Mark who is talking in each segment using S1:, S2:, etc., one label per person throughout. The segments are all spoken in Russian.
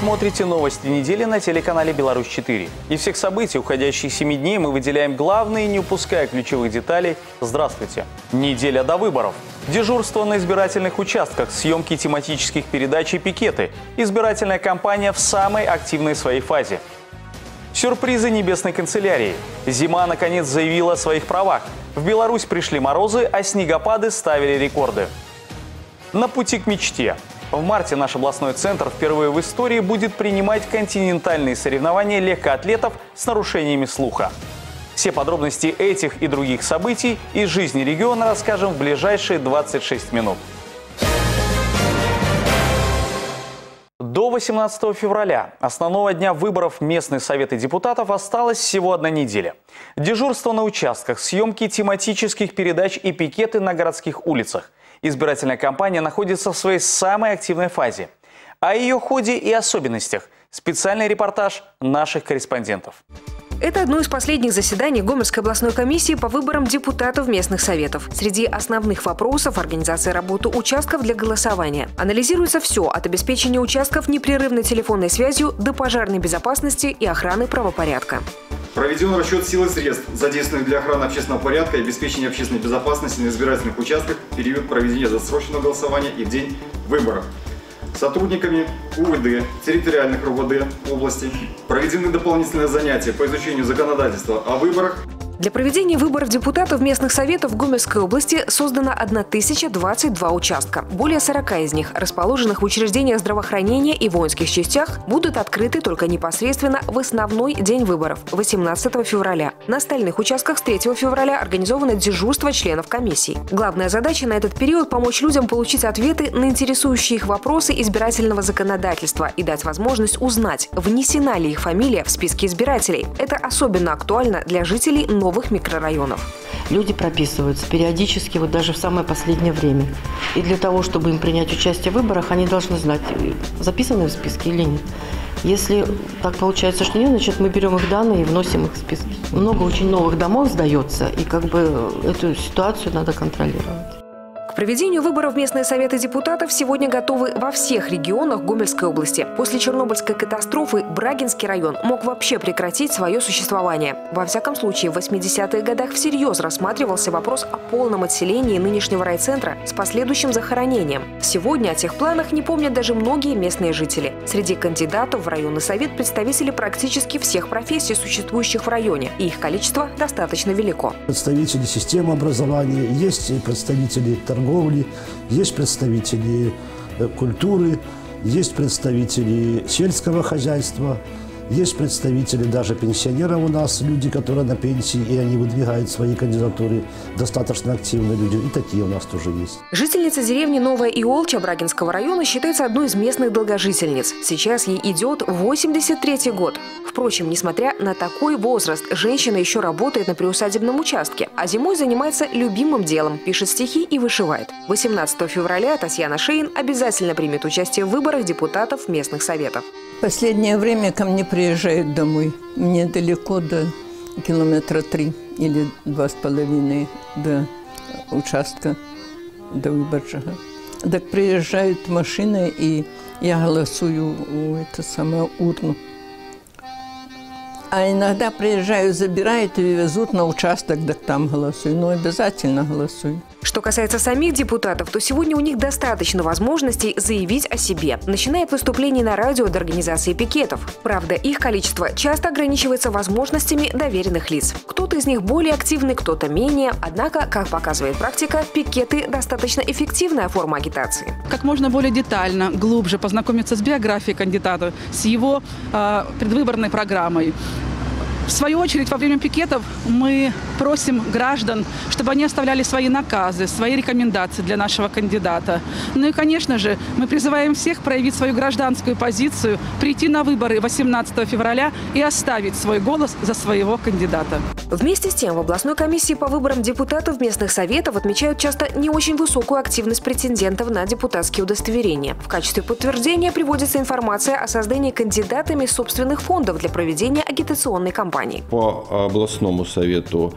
S1: Смотрите новости недели на телеканале «Беларусь-4». Из всех событий уходящих 7 дней мы выделяем главные, не упуская ключевых деталей. Здравствуйте. Неделя до выборов. Дежурство на избирательных участках, съемки тематических передач и пикеты. Избирательная кампания в самой активной своей фазе. Сюрпризы Небесной канцелярии. Зима наконец заявила о своих правах. В Беларусь пришли морозы, а снегопады ставили рекорды. На пути к мечте. В марте наш областной центр впервые в истории будет принимать континентальные соревнования легкоатлетов с нарушениями слуха. Все подробности этих и других событий из жизни региона расскажем в ближайшие 26 минут. До 18 февраля, основного дня выборов в местные советы депутатов, осталась всего одна неделя. Дежурство на участках, съемки тематических передач и пикеты на городских улицах. Избирательная кампания находится в своей самой активной фазе. О ее ходе и особенностях – специальный репортаж наших корреспондентов.
S2: Это одно из последних заседаний Гомельской областной комиссии по выборам депутатов местных советов. Среди основных вопросов – организация работы участков для голосования. Анализируется все от обеспечения участков непрерывной телефонной связью до пожарной безопасности и охраны правопорядка.
S3: Проведен расчет сил и средств, задействованных для охраны общественного порядка и обеспечения общественной безопасности на избирательных участках в период проведения засроченного голосования и в день выборов. Сотрудниками УВД, территориальных РУВД области. Проведены дополнительные занятия по изучению законодательства о выборах
S2: для проведения выборов депутатов местных советов в Гомельской области создано 1022 участка. Более 40 из них, расположенных в учреждениях здравоохранения и воинских частях, будут открыты только непосредственно в основной день выборов – 18 февраля. На остальных участках с 3 февраля организовано дежурство членов комиссий. Главная задача на этот период – помочь людям получить ответы на интересующие их вопросы избирательного законодательства и дать возможность узнать, внесена ли их фамилия в списки избирателей. Это особенно актуально для жителей нового новых микрорайонов.
S4: Люди прописываются периодически, вот даже в самое последнее время. И для того, чтобы им принять участие в выборах, они должны знать, записаны в списке или нет. Если так получается, что нет, значит мы берем их данные и вносим их в списки. Много очень новых домов сдается, и как бы эту ситуацию надо контролировать.
S2: Проведению выборов местные советы депутатов сегодня готовы во всех регионах Гомельской области. После Чернобыльской катастрофы Брагинский район мог вообще прекратить свое существование. Во всяком случае, в 80-х годах всерьез рассматривался вопрос о полном отселении нынешнего райцентра с последующим захоронением. Сегодня о тех планах не помнят даже многие местные жители. Среди кандидатов в районный совет представители практически всех профессий, существующих в районе, и их количество достаточно велико.
S5: Представители системы образования, есть представители торговли торговли, есть представители э, культуры, есть представители сельского хозяйства, есть представители даже пенсионеров у нас, люди, которые на пенсии, и они выдвигают свои кандидатуры, достаточно активные люди. И такие у нас тоже есть.
S2: Жительница деревни Новая Иолча Брагинского района считается одной из местных долгожительниц. Сейчас ей идет 83 год. Впрочем, несмотря на такой возраст, женщина еще работает на приусадебном участке, а зимой занимается любимым делом – пишет стихи и вышивает. 18 февраля Татьяна Шейн обязательно примет участие в выборах депутатов местных советов.
S6: Последнее время ко мне приезжают домой. Мне далеко до километра три или два с половиной до участка, до Выборжага. Так приезжают машины, и я голосую у это самое урну. А иногда приезжают, забирают и везут на участок, так там голосую. Но обязательно голосую.
S2: Что касается самих депутатов, то сегодня у них достаточно возможностей заявить о себе, начиная от выступлений на радио до организации пикетов. Правда, их количество часто ограничивается возможностями доверенных лиц. Кто-то из них более активный, кто-то менее. Однако, как показывает практика, пикеты – достаточно эффективная форма агитации.
S7: Как можно более детально, глубже познакомиться с биографией кандидата, с его э, предвыборной программой. В свою очередь, во время пикетов мы просим граждан, чтобы они оставляли свои наказы, свои рекомендации для нашего кандидата. Ну и, конечно же, мы призываем всех проявить свою гражданскую позицию, прийти на выборы 18 февраля и оставить свой голос за своего кандидата.
S2: Вместе с тем, в областной комиссии по выборам депутатов местных советов отмечают часто не очень высокую активность претендентов на депутатские удостоверения. В качестве подтверждения приводится информация о создании кандидатами собственных фондов для проведения агитационной кампании компаний.
S8: По областному совету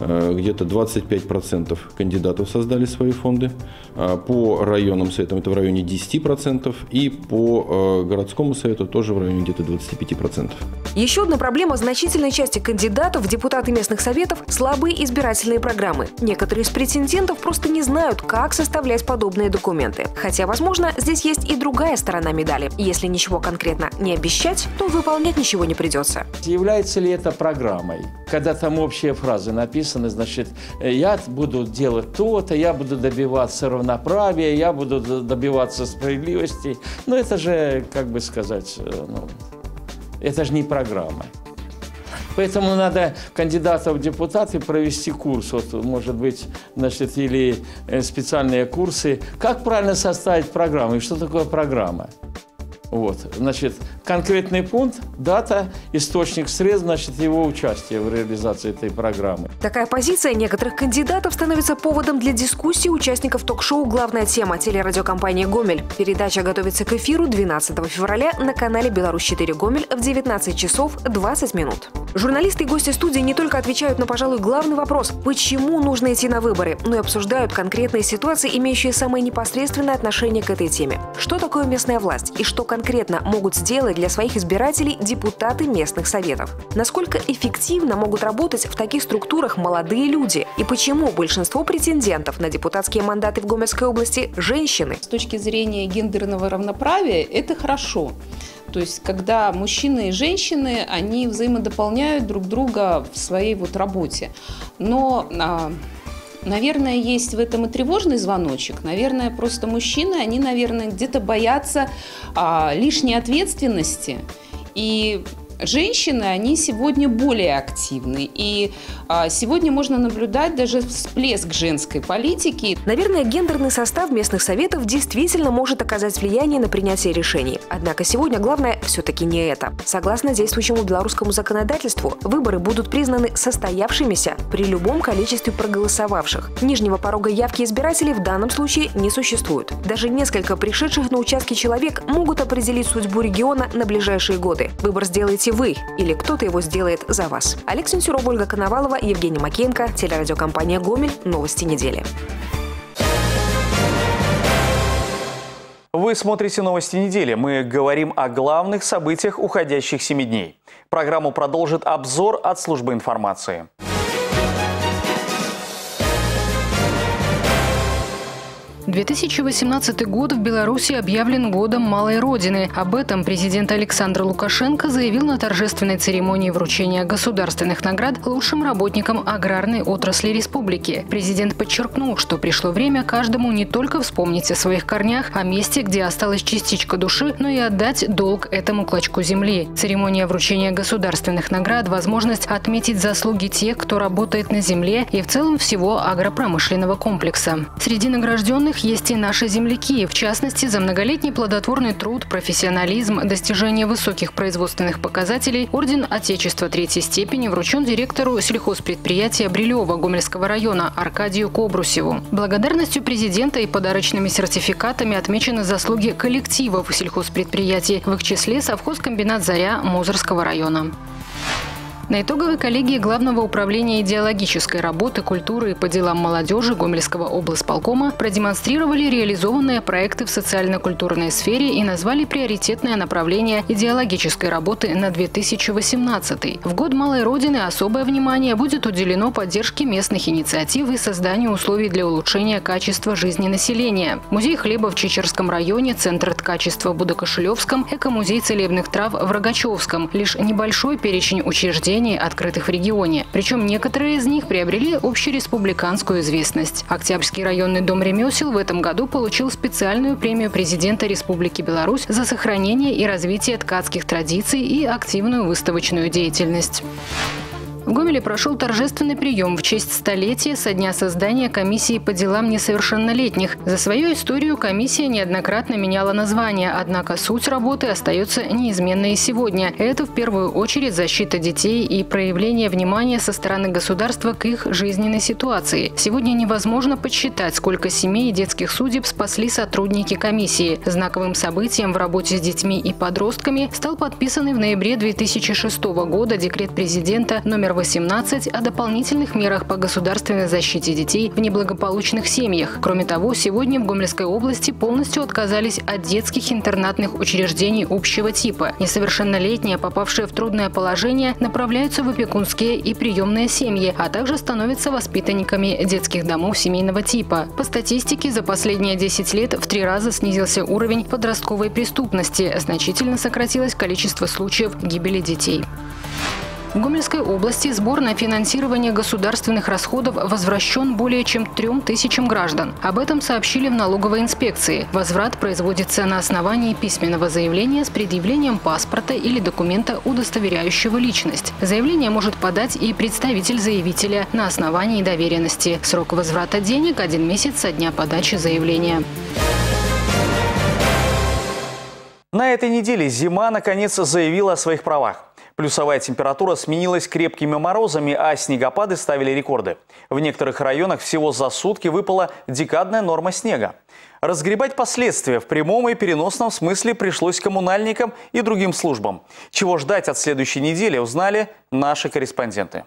S8: где-то 25% кандидатов создали свои фонды. А по районным советам это в районе 10%. И по э, городскому совету тоже в районе где-то 25%.
S2: Еще одна проблема значительной части кандидатов в депутаты местных советов – слабые избирательные программы. Некоторые из претендентов просто не знают, как составлять подобные документы. Хотя, возможно, здесь есть и другая сторона медали. Если ничего конкретно не обещать, то выполнять ничего не придется.
S9: Является ли это программой? Когда там общие фразы написаны, значит, я буду делать то-то, я буду добиваться равноправия, я буду добиваться справедливости. Но это же, как бы сказать, э, ну, это же не программа. Поэтому надо кандидатов в депутаты провести курс, вот, может быть, значит, или э, специальные курсы, как правильно составить программу и что такое программа. Вот, значит, конкретный пункт, дата, источник средств, значит, его участие в реализации этой программы.
S2: Такая позиция некоторых кандидатов становится поводом для дискуссии участников ток-шоу «Главная тема» телерадиокомпании «Гомель». Передача готовится к эфиру 12 февраля на канале «Беларусь-4 Гомель» в 19 часов 20 минут. Журналисты и гости студии не только отвечают на, пожалуй, главный вопрос – почему нужно идти на выборы, но и обсуждают конкретные ситуации, имеющие самое непосредственное отношение к этой теме. Что такое местная власть и что конкретно могут сделать для своих избирателей депутаты местных советов? Насколько эффективно могут работать в таких структурах молодые люди? И почему большинство претендентов на депутатские мандаты в Гомельской области – женщины?
S10: С точки зрения гендерного равноправия это хорошо. То есть, когда мужчины и женщины, они взаимодополняют друг друга в своей вот работе. Но а, Наверное, есть в этом и тревожный звоночек. Наверное, просто мужчины, они, наверное, где-то боятся а, лишней ответственности. И женщины, они сегодня более активны. И а, сегодня можно наблюдать даже всплеск женской политики.
S2: Наверное, гендерный состав местных советов действительно может оказать влияние на принятие решений. Однако сегодня главное все-таки не это. Согласно действующему белорусскому законодательству, выборы будут признаны состоявшимися при любом количестве проголосовавших. Нижнего порога явки избирателей в данном случае не существует. Даже несколько пришедших на участки человек могут определить судьбу региона на ближайшие годы. Выбор сделайте сделаете вы или кто-то его сделает за вас. Олег Сенсюров, Ольга Коновалова, Евгений Макеенко, телерадиокомпания «Гомель». Новости недели.
S1: Вы смотрите новости недели. Мы говорим о главных событиях уходящих семи дней. Программу продолжит обзор от службы информации.
S11: 2018 год в Беларуси объявлен годом Малой Родины. Об этом президент Александр Лукашенко заявил на торжественной церемонии вручения государственных наград лучшим работникам аграрной отрасли республики. Президент подчеркнул, что пришло время каждому не только вспомнить о своих корнях, о месте, где осталась частичка души, но и отдать долг этому клочку земли. Церемония вручения государственных наград – возможность отметить заслуги тех, кто работает на земле и в целом всего агропромышленного комплекса. Среди награжденных есть и наши земляки, в частности, за многолетний плодотворный труд, профессионализм, достижение высоких производственных показателей Орден Отечества третьей степени вручен директору сельхозпредприятия Брилева Гомельского района Аркадию Кобрусеву. Благодарностью президента и подарочными сертификатами отмечены заслуги коллективов сельхозпредприятий, в их числе совхозкомбинат «Заря» Мозырского района. На итоговой коллегии Главного управления идеологической работы, культуры и по делам молодежи Гомельского облсполкома продемонстрировали реализованные проекты в социально-культурной сфере и назвали приоритетное направление идеологической работы на 2018. В год Малой Родины особое внимание будет уделено поддержке местных инициатив и созданию условий для улучшения качества жизни населения. Музей хлеба в Чечерском районе, Центр ткачества в Будокошелевском, Экомузей целебных трав в Рогачевском. Лишь небольшой перечень учреждений учреждений, открытых в регионе. Причем некоторые из них приобрели общереспубликанскую известность. Октябрьский районный дом ремесел в этом году получил специальную премию президента Республики Беларусь за сохранение и развитие ткацких традиций и активную выставочную деятельность. В Гомеле прошел торжественный прием в честь столетия со дня создания комиссии по делам несовершеннолетних. За свою историю комиссия неоднократно меняла название, однако суть работы остается неизменной и сегодня. Это в первую очередь защита детей и проявление внимания со стороны государства к их жизненной ситуации. Сегодня невозможно подсчитать, сколько семей и детских судеб спасли сотрудники комиссии. Знаковым событием в работе с детьми и подростками стал подписанный в ноябре 2006 года декрет президента номер 18 о дополнительных мерах по государственной защите детей в неблагополучных семьях. Кроме того, сегодня в Гомельской области полностью отказались от детских интернатных учреждений общего типа. Несовершеннолетние, попавшие в трудное положение, направляются в опекунские и приемные семьи, а также становятся воспитанниками детских домов семейного типа. По статистике, за последние 10 лет в три раза снизился уровень подростковой преступности, значительно сократилось количество случаев гибели детей. В Гомельской области сбор на финансирование государственных расходов возвращен более чем трем тысячам граждан. Об этом сообщили в налоговой инспекции. Возврат производится на основании письменного заявления с предъявлением паспорта или документа, удостоверяющего личность. Заявление может подать и представитель заявителя на основании доверенности. Срок возврата денег – один месяц со дня подачи заявления.
S1: На этой неделе зима наконец заявила о своих правах. Плюсовая температура сменилась крепкими морозами, а снегопады ставили рекорды. В некоторых районах всего за сутки выпала декадная норма снега. Разгребать последствия в прямом и переносном смысле пришлось коммунальникам и другим службам. Чего ждать от следующей недели, узнали наши корреспонденты.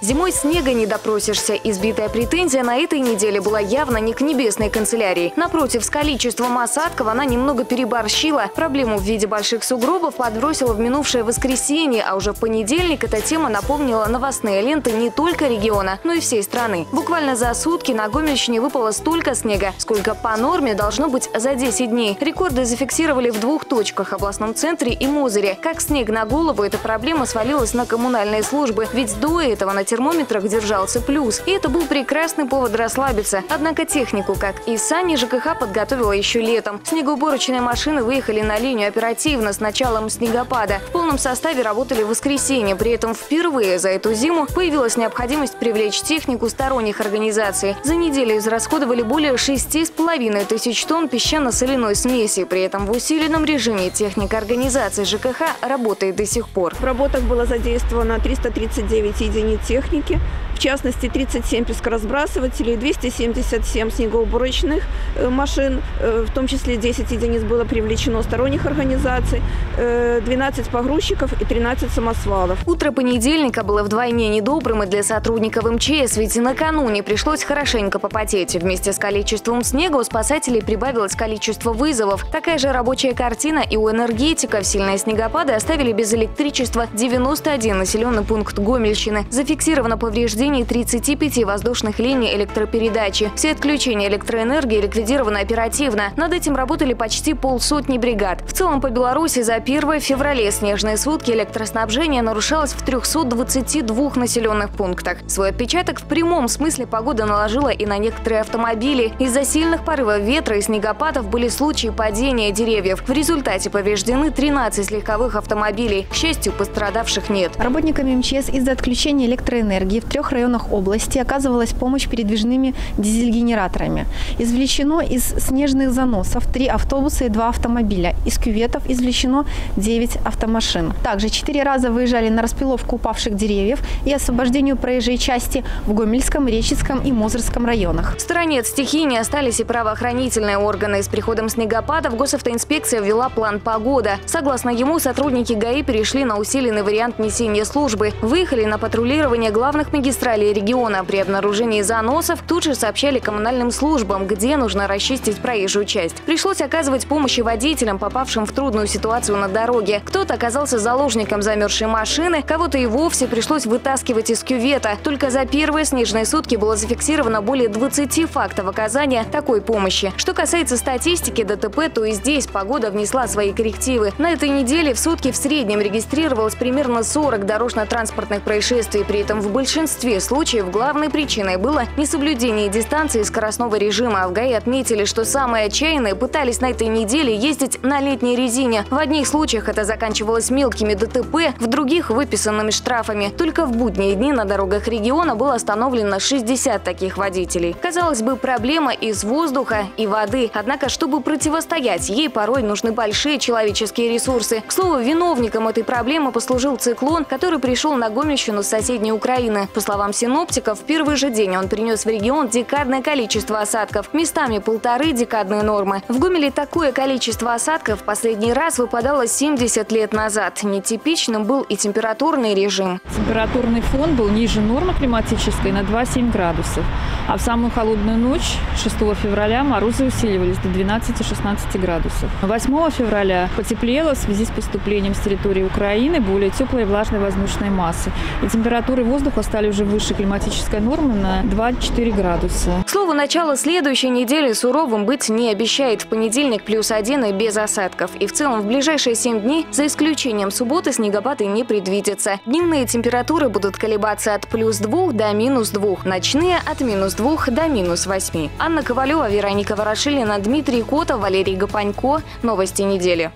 S12: Зимой снега не допросишься. Избитая претензия на этой неделе была явно не к небесной канцелярии. Напротив, с количеством осадков она немного переборщила. Проблему в виде больших сугробов подбросила в минувшее воскресенье, а уже в понедельник эта тема напомнила новостные ленты не только региона, но и всей страны. Буквально за сутки на Гомельщине выпало столько снега, сколько по норме должно быть за 10 дней. Рекорды зафиксировали в двух точках – областном центре и Мозыре. Как снег на голову, эта проблема свалилась на коммунальные службы. Ведь до этого на термометрах держался плюс. И это был прекрасный повод расслабиться. Однако технику, как и сани, ЖКХ подготовила еще летом. Снегоуборочные машины выехали на линию оперативно с началом снегопада. В полном составе работали в воскресенье. При этом впервые за эту зиму появилась необходимость привлечь технику сторонних организаций. За неделю израсходовали более 6,5 тысяч тонн песчано-соляной смеси. При этом в усиленном режиме техника организации ЖКХ работает до сих пор.
S13: В работах было задействовано 339 единиц техники, частности 37 пескоразбрасывателей, 277 снегоуборочных э, машин, э, в том числе 10 единиц было привлечено сторонних организаций, э, 12 погрузчиков и 13 самосвалов.
S12: Утро понедельника было вдвойне недобрым и для сотрудников МЧС, ведь накануне пришлось хорошенько попотеть. Вместе с количеством снега у спасателей прибавилось количество вызовов. Такая же рабочая картина и у энергетиков. Сильные снегопады оставили без электричества 91 населенный пункт Гомельщины. Зафиксировано повреждение 35 воздушных линий электропередачи. Все отключения электроэнергии ликвидированы оперативно. Над этим работали почти полсотни бригад. В целом по Беларуси за 1 февраля снежные сутки электроснабжение нарушалось в 322 населенных пунктах. Свой отпечаток в прямом смысле погода наложила и на некоторые автомобили. Из-за сильных порывов ветра и снегопадов были случаи падения деревьев. В результате повреждены 13 легковых автомобилей. К счастью, пострадавших нет.
S14: Работниками МЧС из-за отключения электроэнергии в трех районах области оказывалась помощь передвижными дизель-генераторами. Извлечено из снежных заносов три автобуса и два автомобиля. Из кюветов извлечено 9 автомашин. Также четыре раза выезжали на распиловку упавших деревьев и освобождению проезжей части в Гомельском, Речицком и Мозырском районах.
S12: В стороне от стихии не остались и правоохранительные органы. С приходом снегопадов госавтоинспекция ввела план погода. Согласно ему, сотрудники ГАИ перешли на усиленный вариант несения службы. Выехали на патрулирование главных магистралей региона. При обнаружении заносов тут же сообщали коммунальным службам, где нужно расчистить проезжую часть. Пришлось оказывать помощь и водителям, попавшим в трудную ситуацию на дороге. Кто-то оказался заложником замерзшей машины, кого-то и вовсе пришлось вытаскивать из кювета. Только за первые снежные сутки было зафиксировано более 20 фактов оказания такой помощи. Что касается статистики ДТП, то и здесь погода внесла свои коррективы. На этой неделе в сутки в среднем регистрировалось примерно 40 дорожно-транспортных происшествий. При этом в большинстве случаев главной причиной было несоблюдение дистанции скоростного режима. В ГАИ отметили, что самые отчаянные пытались на этой неделе ездить на летней резине. В одних случаях это заканчивалось мелкими ДТП, в других – выписанными штрафами. Только в будние дни на дорогах региона было остановлено 60 таких водителей. Казалось бы, проблема из воздуха и воды. Однако, чтобы противостоять ей, порой нужны большие человеческие ресурсы. К слову, виновником этой проблемы послужил циклон, который пришел на Гомельщину с соседней Украины. По словам словам синоптиков, в первый же день он принес в регион декадное количество осадков, местами полторы декадные нормы. В Гомеле такое количество осадков в последний раз выпадало 70 лет назад. Нетипичным был и температурный режим.
S15: Температурный фон был ниже нормы климатической на 2,7 градусов. А в самую холодную ночь 6 февраля морозы усиливались до 12-16 градусов. 8 февраля потеплело в связи с поступлением с территории Украины более теплой и влажной воздушной массы. И температуры воздуха стали уже выше климатической нормы на 2-4 градуса.
S12: К слову, начало следующей недели суровым быть не обещает. В понедельник плюс один и без осадков. И в целом в ближайшие 7 дней, за исключением субботы, снегопады не предвидится. Дневные температуры будут колебаться от плюс 2 до минус 2. Ночные от минус 2 до минус 8. Анна Ковалева, Вероника Ворошилина, Дмитрий Котов, Валерий Гапанько. Новости недели.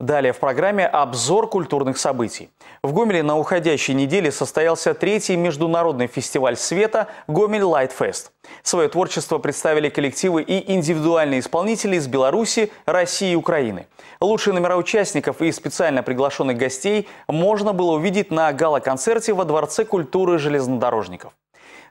S1: Далее в программе обзор культурных событий. В Гомеле на уходящей неделе состоялся третий международный фестиваль света «Гомель Light Fest». Свое творчество представили коллективы и индивидуальные исполнители из Беларуси, России и Украины. Лучшие номера участников и специально приглашенных гостей можно было увидеть на гала-концерте во Дворце культуры железнодорожников.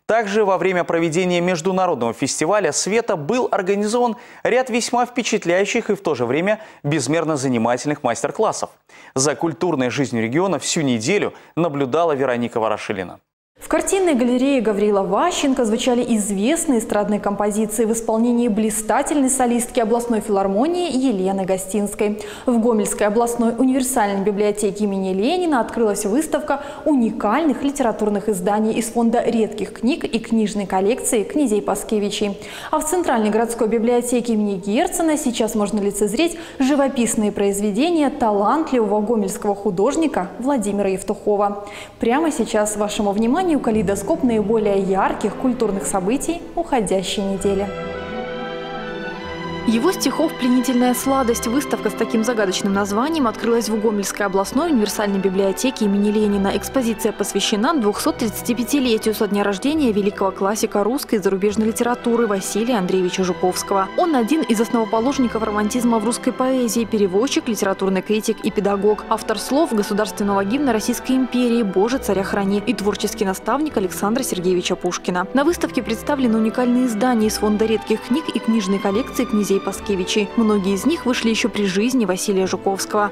S1: Также во время проведения международного фестиваля света был организован ряд весьма впечатляющих и в то же время безмерно занимательных мастер-классов. За культурной жизнью региона всю неделю наблюдала Вероника Ворошилина.
S16: В картинной галерее Гаврила Ващенко звучали известные эстрадные композиции в исполнении блистательной солистки областной филармонии Елены Гостинской. В Гомельской областной универсальной библиотеке имени Ленина открылась выставка уникальных литературных изданий из фонда редких книг и книжной коллекции князей Паскевичей. А в Центральной городской библиотеке имени Герцена сейчас можно лицезреть живописные произведения талантливого гомельского художника Владимира Евтухова. Прямо сейчас вашему вниманию вниманию калейдоскоп наиболее ярких культурных событий уходящей недели. Его стихов «Пленительная сладость» выставка с таким загадочным названием открылась в Гомельской областной универсальной библиотеке имени Ленина. Экспозиция посвящена 235-летию со дня рождения великого классика русской и зарубежной литературы Василия Андреевича Жуковского. Он один из основоположников романтизма в русской поэзии, переводчик, литературный критик и педагог, автор слов государственного гимна Российской империи «Боже, царя храни» и творческий наставник Александра Сергеевича Пушкина. На выставке представлены уникальные издания из фонда редких книг и книжной коллекции князей Паскевичей. Многие из них вышли еще при жизни Василия Жуковского.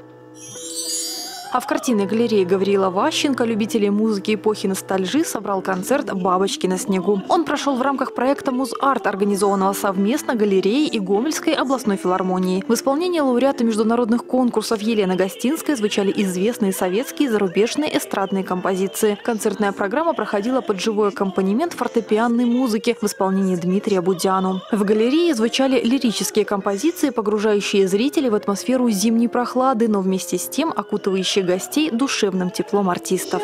S16: А в картинной галерее Гавриила Ващенко любителей музыки эпохи ностальжи собрал концерт «Бабочки на снегу». Он прошел в рамках проекта «Музарт», организованного совместно галереей и Гомельской областной филармонией. В исполнении лауреата международных конкурсов Елены Гостинской звучали известные советские и зарубежные эстрадные композиции. Концертная программа проходила под живой аккомпанемент фортепианной музыки в исполнении Дмитрия Будяну. В галерее звучали лирические композиции, погружающие зрителей в атмосферу зимней прохлады, но вместе с тем окутывающие гостей душевным теплом артистов.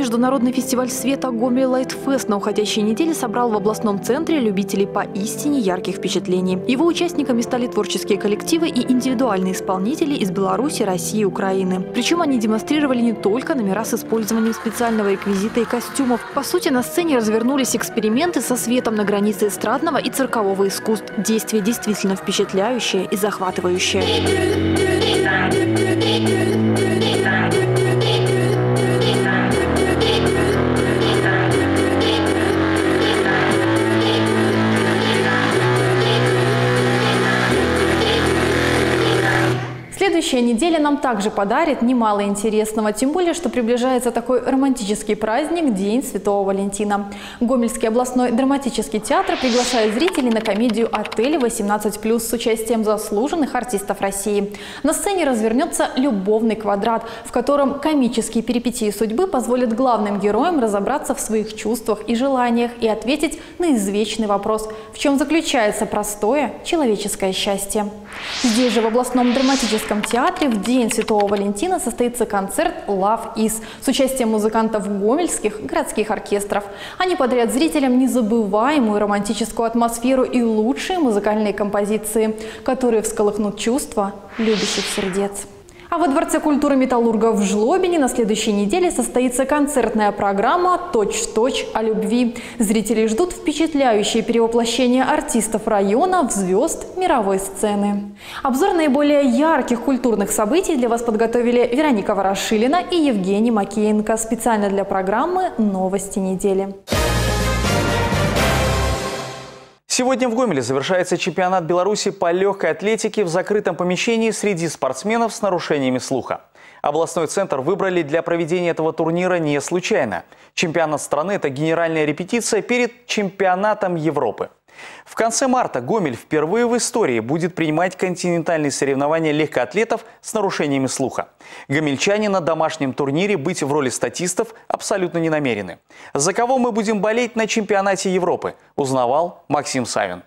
S16: Международный фестиваль света Гомель Лайт Фест на уходящей неделе собрал в областном центре любителей поистине ярких впечатлений. Его участниками стали творческие коллективы и индивидуальные исполнители из Беларуси, России и Украины. Причем они демонстрировали не только номера с использованием специального реквизита и костюмов. По сути, на сцене развернулись эксперименты со светом на границе эстрадного и циркового искусств. Действие действительно впечатляющее и захватывающее. Следующая неделя нам также подарит немало интересного, тем более, что приближается такой романтический праздник – День Святого Валентина. Гомельский областной драматический театр приглашает зрителей на комедию «Отель 18+,» с участием заслуженных артистов России. На сцене развернется любовный квадрат, в котором комические перипетии судьбы позволят главным героям разобраться в своих чувствах и желаниях и ответить на извечный вопрос – в чем заключается простое человеческое счастье. Здесь же в областном драматическом театре в День Святого Валентина состоится концерт «Love Is» с участием музыкантов гомельских городских оркестров. Они подарят зрителям незабываемую романтическую атмосферу и лучшие музыкальные композиции, которые всколыхнут чувства любящих сердец. А во Дворце культуры металлургов в Жлобине на следующей неделе состоится концертная программа «Точь-в-точь о любви». Зрители ждут впечатляющее перевоплощение артистов района в звезд мировой сцены. Обзор наиболее ярких культурных событий для вас подготовили Вероника Ворошилина и Евгений Макеенко специально для программы «Новости недели».
S1: Сегодня в Гомеле завершается чемпионат Беларуси по легкой атлетике в закрытом помещении среди спортсменов с нарушениями слуха. Областной центр выбрали для проведения этого турнира не случайно. Чемпионат страны – это генеральная репетиция перед чемпионатом Европы. В конце марта Гомель впервые в истории будет принимать континентальные соревнования легкоатлетов с нарушениями слуха. Гомельчане на домашнем турнире быть в роли статистов абсолютно не намерены. За кого мы будем болеть на чемпионате Европы, узнавал Максим Савин.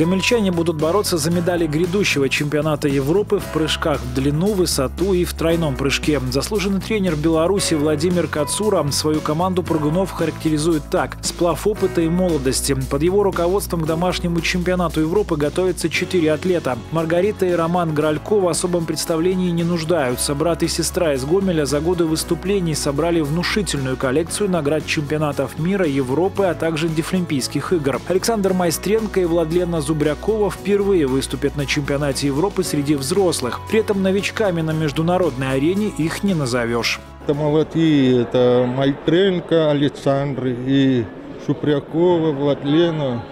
S17: Гомельчане будут бороться за медали грядущего чемпионата Европы в прыжках в длину, высоту и в тройном прыжке. Заслуженный тренер Беларуси Владимир Кацура свою команду прыгунов характеризует так – сплав опыта и молодости. Под его руководством к домашнему чемпионату Европы готовятся четыре атлета. Маргарита и Роман Гралько в особом представлении не нуждаются. Брат и сестра из Гомеля за годы выступлений собрали внушительную коллекцию наград чемпионатов мира, Европы, а также Дефлимпийских игр. Александр Майстренко и Владлена Зубрякова впервые выступят на чемпионате Европы среди взрослых. При этом новичками на международной арене их не назовешь.
S18: Это молодые, это Майтренко Александр и Шупрякова Владлена.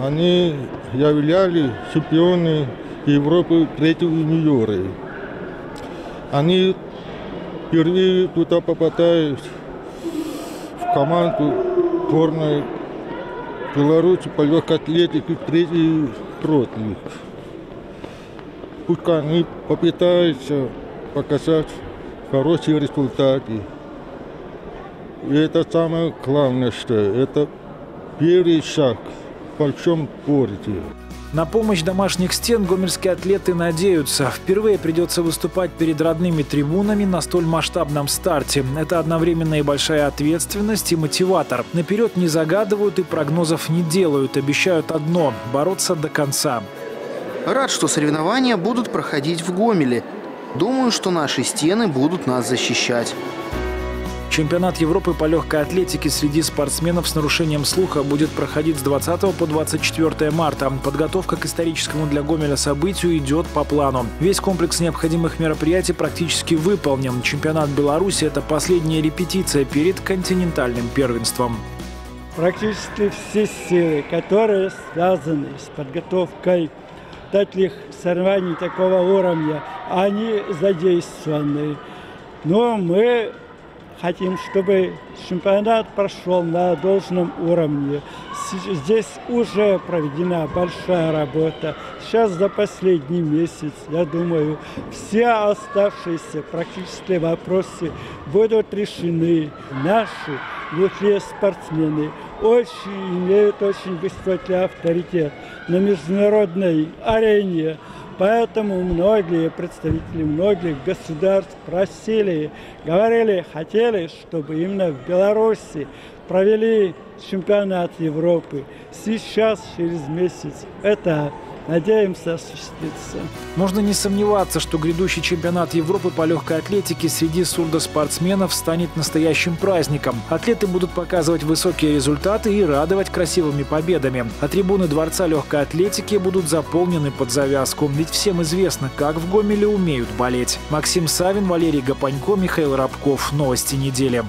S18: Они являли чемпионы Европы третьего юниоры. Они впервые туда попадают в команду сборной Беларуси по легкой атлетике третий ротник. Пусть они попытаются показать хорошие результаты. И это самое главное, что это первый шаг в большом городе.
S17: На помощь домашних стен гомельские атлеты надеются. Впервые придется выступать перед родными трибунами на столь масштабном старте. Это одновременно и большая ответственность, и мотиватор. Наперед не загадывают и прогнозов не делают. Обещают одно – бороться до конца.
S19: Рад, что соревнования будут проходить в Гомеле. Думаю, что наши стены будут нас защищать.
S17: Чемпионат Европы по легкой атлетике среди спортсменов с нарушением слуха будет проходить с 20 по 24 марта. Подготовка к историческому для Гомеля событию идет по плану. Весь комплекс необходимых мероприятий практически выполнен. Чемпионат Беларуси – это последняя репетиция перед континентальным первенством.
S20: Практически все силы, которые связаны с подготовкой таких соревнований такого уровня, они задействованы. Но мы хотим, чтобы чемпионат прошел на должном уровне. Здесь уже проведена большая работа. Сейчас за последний месяц, я думаю, все оставшиеся практически вопросы будут решены. Наши лучшие спортсмены очень имеют очень высокий авторитет на международной арене. Поэтому многие представители многих государств просили, говорили, хотели, чтобы именно в Беларуси провели чемпионат Европы. Сейчас, через месяц, это Надеемся, осуществится.
S17: Можно не сомневаться, что грядущий чемпионат Европы по легкой атлетике среди сурдоспортсменов станет настоящим праздником. Атлеты будут показывать высокие результаты и радовать красивыми победами. А трибуны Дворца легкой атлетики будут заполнены под завязку. Ведь всем известно, как в Гомеле умеют болеть. Максим Савин, Валерий Гапанько, Михаил Рабков. Новости недели.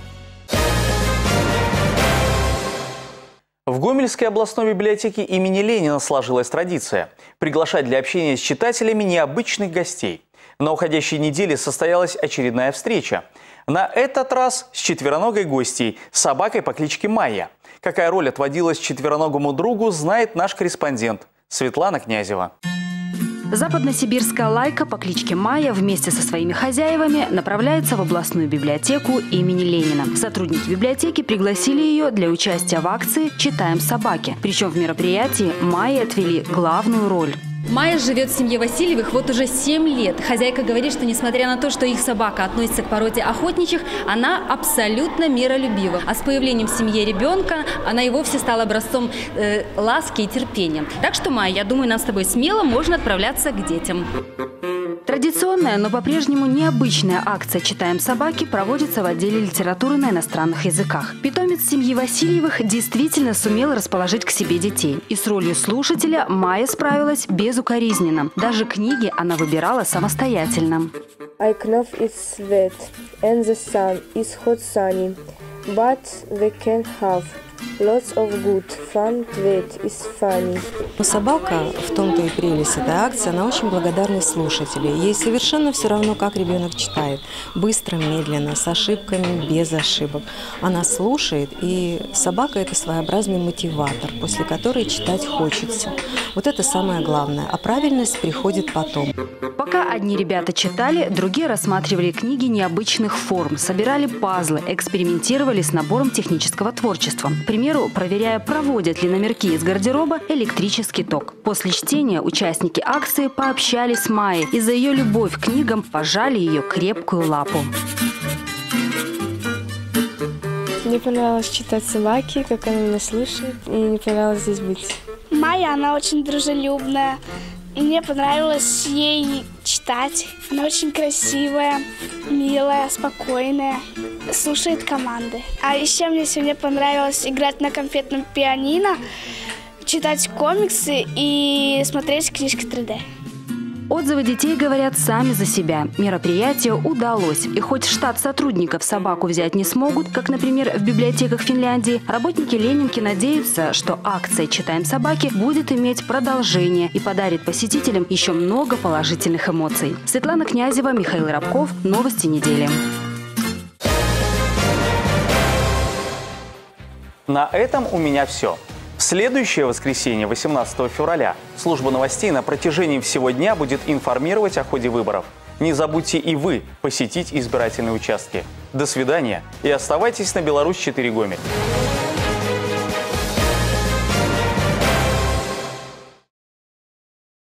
S1: В Гомельской областной библиотеке имени Ленина сложилась традиция – приглашать для общения с читателями необычных гостей. На уходящей неделе состоялась очередная встреча. На этот раз с четвероногой гостьей – собакой по кличке Майя. Какая роль отводилась четвероногому другу, знает наш корреспондент Светлана Князева.
S21: Западносибирская лайка по кличке Майя вместе со своими хозяевами направляется в областную библиотеку имени Ленина. Сотрудники библиотеки пригласили ее для участия в акции «Читаем собаки». Причем в мероприятии Майе отвели главную роль.
S22: Майя живет в семье Васильевых вот уже 7 лет. Хозяйка говорит, что несмотря на то, что их собака относится к породе охотничьих, она абсолютно миролюбива. А с появлением в семье ребенка она и вовсе стала образцом э, ласки и терпения. Так что, Майя, я думаю, нам с тобой смело можно отправляться к детям.
S21: Традиционная, но по-прежнему необычная акция «Читаем собаки» проводится в отделе литературы на иностранных языках. Питомец семьи Васильевых действительно сумел расположить к себе детей. И с ролью слушателя Майя справилась безукоризненно. Даже книги она выбирала самостоятельно.
S23: Айкнов is wet and the sun is hot sunny, but we can have Lots of good fun tweet is funny.
S24: Собака, в том-то и прелесть этой акции, она очень благодарна слушателей. Ей совершенно все равно, как ребенок читает. Быстро, медленно, с ошибками, без ошибок. Она слушает, и собака – это своеобразный мотиватор, после которой читать хочется. Вот это самое главное. А правильность приходит потом.
S21: Пока одни ребята читали, другие рассматривали книги необычных форм, собирали пазлы, экспериментировали с набором технического творчества. К примеру, проверяя, проводят ли номерки из гардероба электрический ток. После чтения участники акции пообщались с Майей и за ее любовь к книгам пожали ее крепкую лапу.
S23: Мне понравилось читать собаки, как она меня слышит, и мне понравилось здесь быть.
S25: Майя, она очень дружелюбная. Мне понравилось ей читать. Она очень красивая, милая, спокойная, слушает команды. А еще мне сегодня понравилось играть на конфетном пианино, читать комиксы и смотреть книжки 3D.
S21: Отзывы детей говорят сами за себя. Мероприятие удалось. И хоть штат сотрудников собаку взять не смогут, как, например, в библиотеках Финляндии, работники Ленинки надеются, что акция «Читаем собаки» будет иметь продолжение и подарит посетителям еще много положительных эмоций. Светлана Князева, Михаил Рабков. Новости недели.
S1: На этом у меня все. Следующее воскресенье, 18 февраля, служба новостей на протяжении всего дня будет информировать о ходе выборов. Не забудьте и вы посетить избирательные участки. До свидания и оставайтесь на Беларусь 4 Гомель.